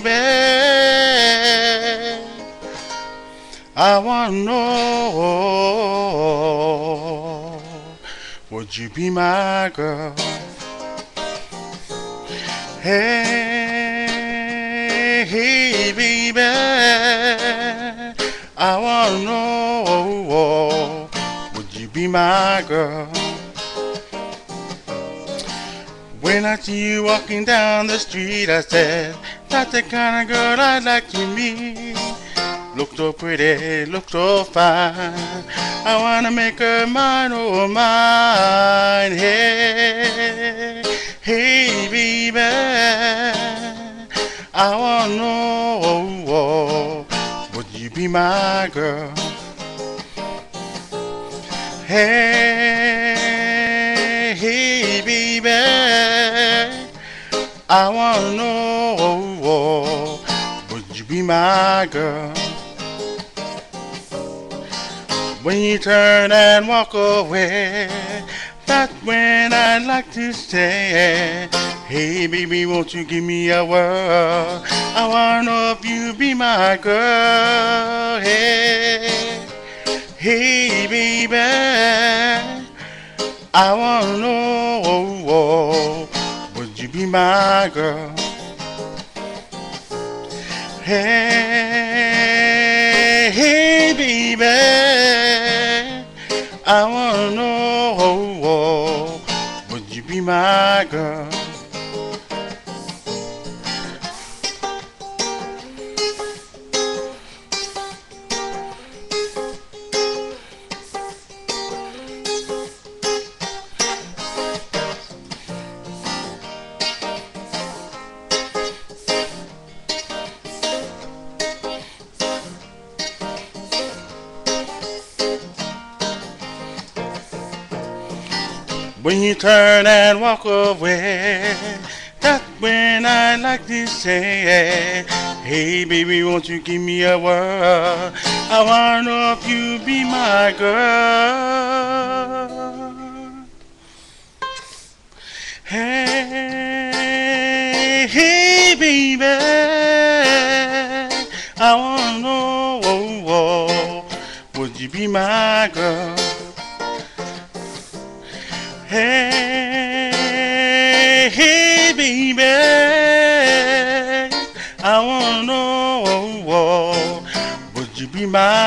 baby. I want to know Would you be my girl? Hey, hey baby I want to know Would you be my girl? When I see you walking down the street I said that's the kind of girl I'd like to meet. Look so pretty, look so fine. I wanna make her mine, oh mine. Hey, hey, baby. I wanna know, oh, oh, would you be my girl? Hey, hey, baby. I wanna know, my girl? When you turn and walk away, that's when I'd like to stay. Hey baby, won't you give me a word? I wanna if you be my girl. Hey, hey baby, I wanna know, oh, oh, would you be my girl? Hey, hey baby, I wanna know, oh, oh, would you be my girl? When you turn and walk away, that's when I like to say, Hey baby, won't you give me a word? I wanna know if you be my girl. Hey, hey baby, I wanna know, would you be my girl? Hey, hey, baby, I wanna know, oh, oh, would you be girl?